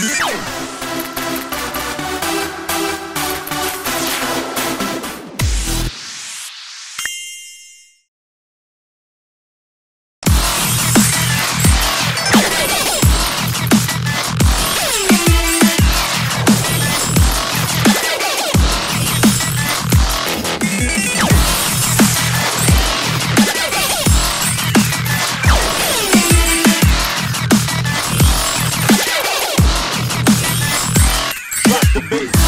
you Drop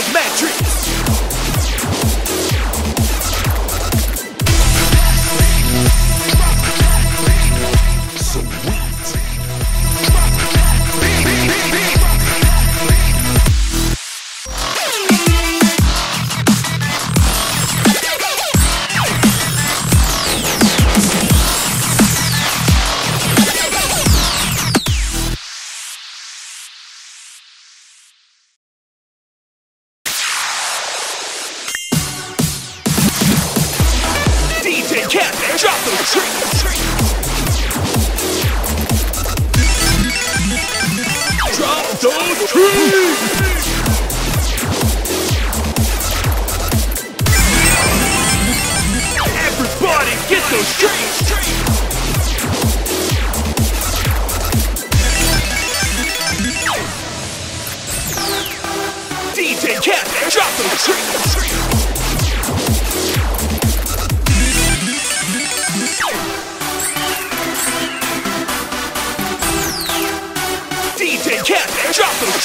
go give Drop the tree. Drop the tree. Everybody get those trees. DJ Cat, drop the tree.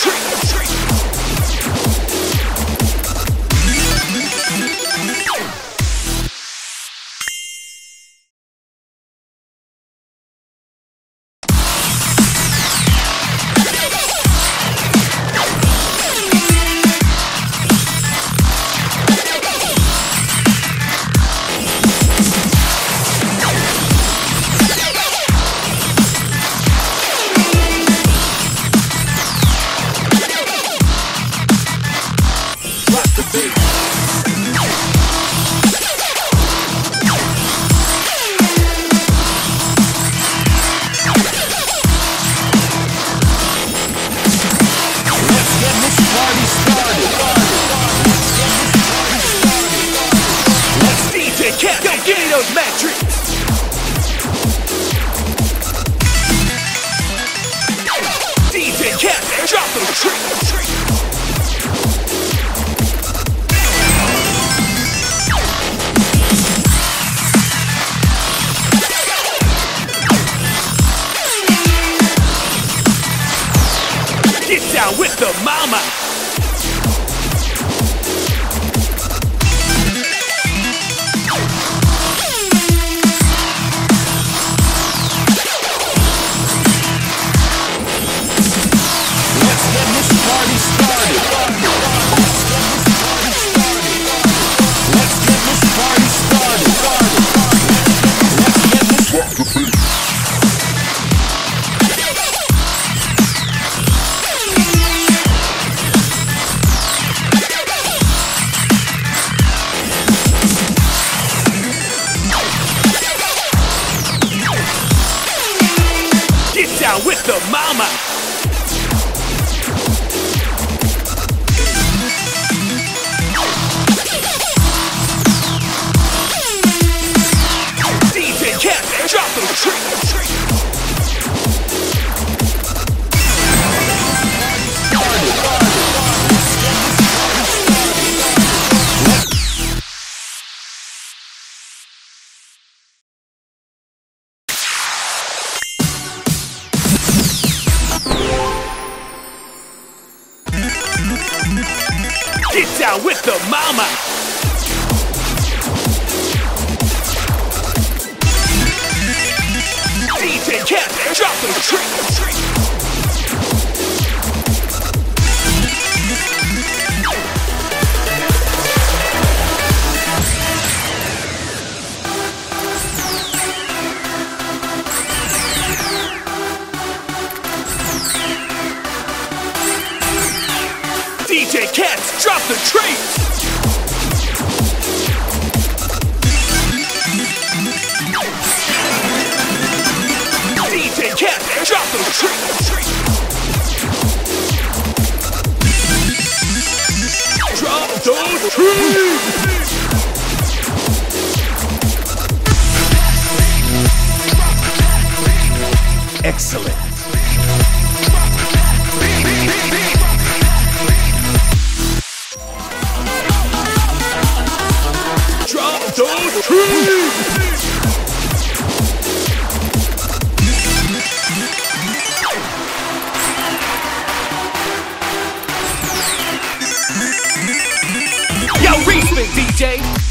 Shit! Cap, drop them tricks. Get down with the mama. Get down with the mama! So true. Excellent. Okay.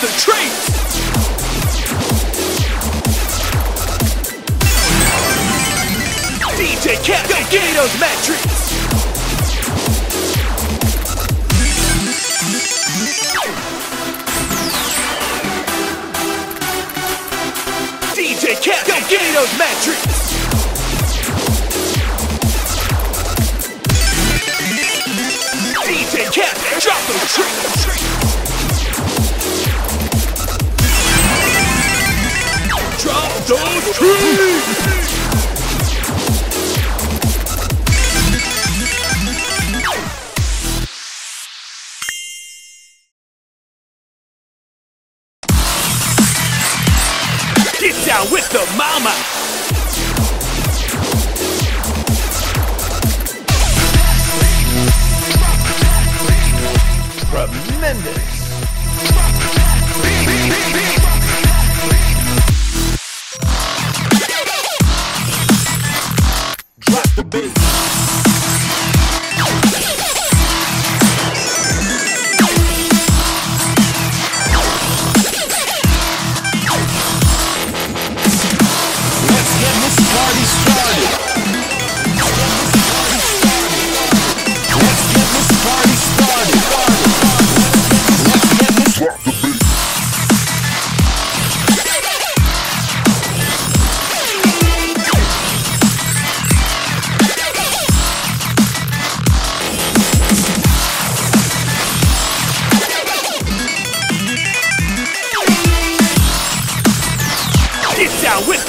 the tree! DJ Cat, go me those metrics! DJ Cat, go me those metrics!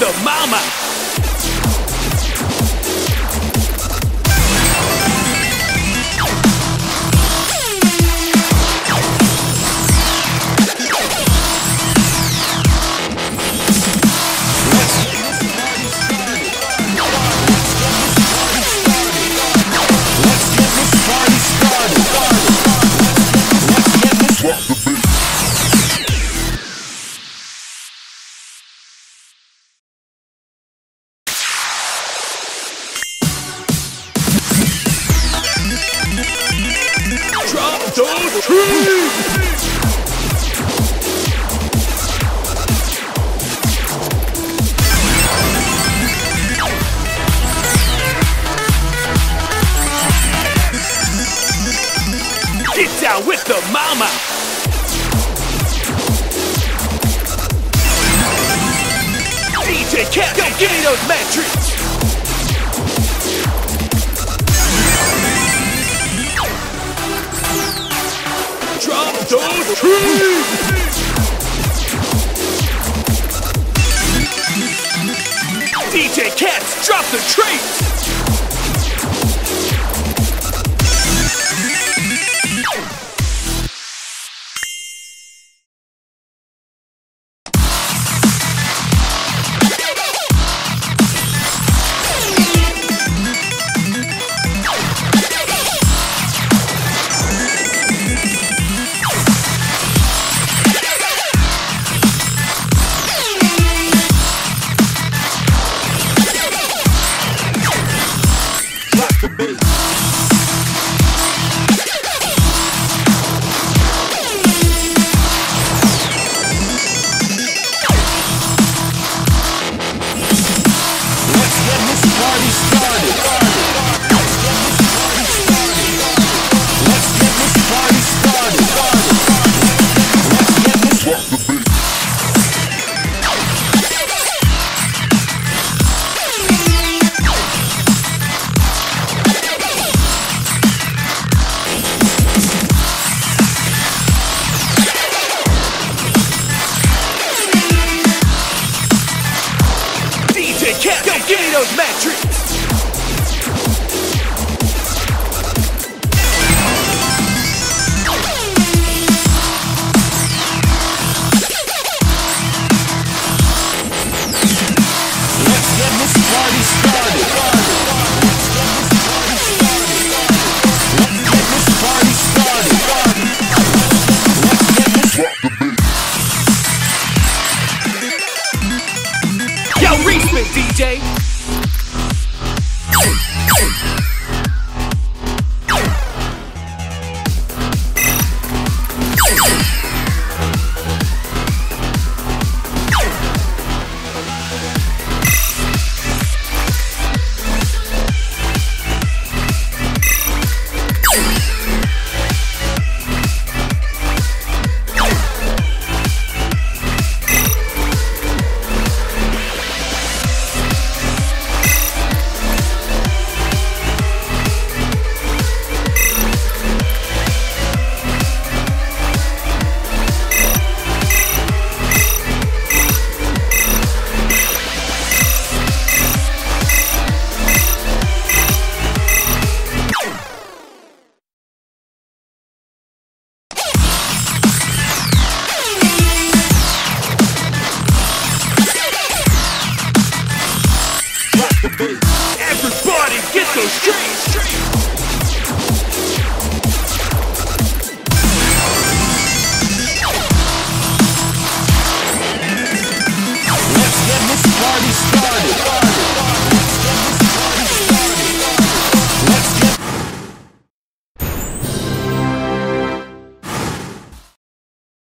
the mama. cap. Yo, give me those metrics. Drop those trees. DJ Cats, drop the Treatz.